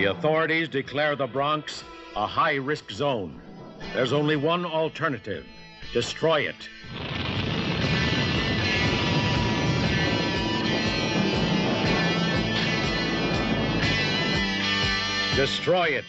The authorities declare the Bronx a high risk zone. There's only one alternative destroy it. Destroy it.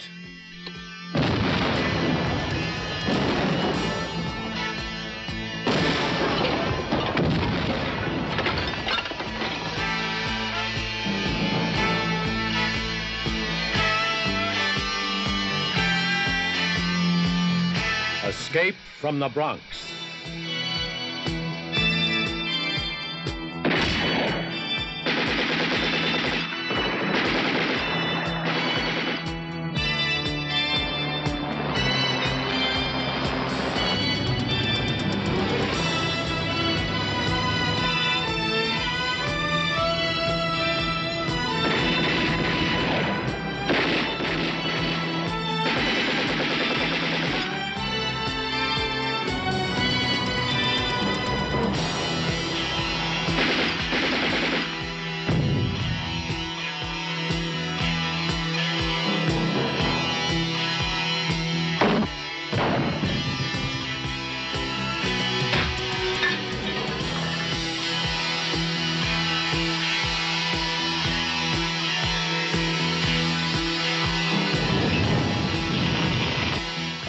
Escape from the Bronx.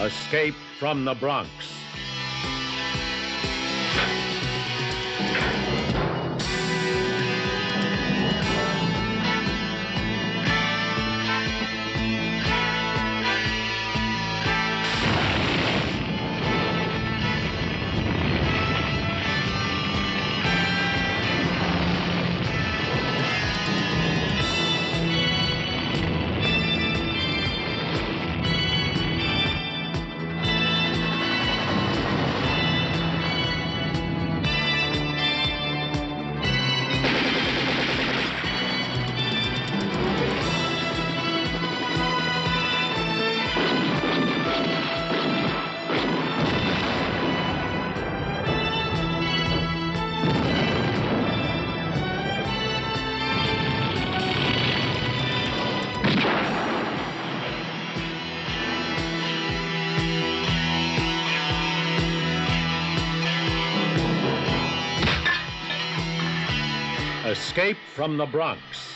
Escape from the Bronx. Escape from the Bronx.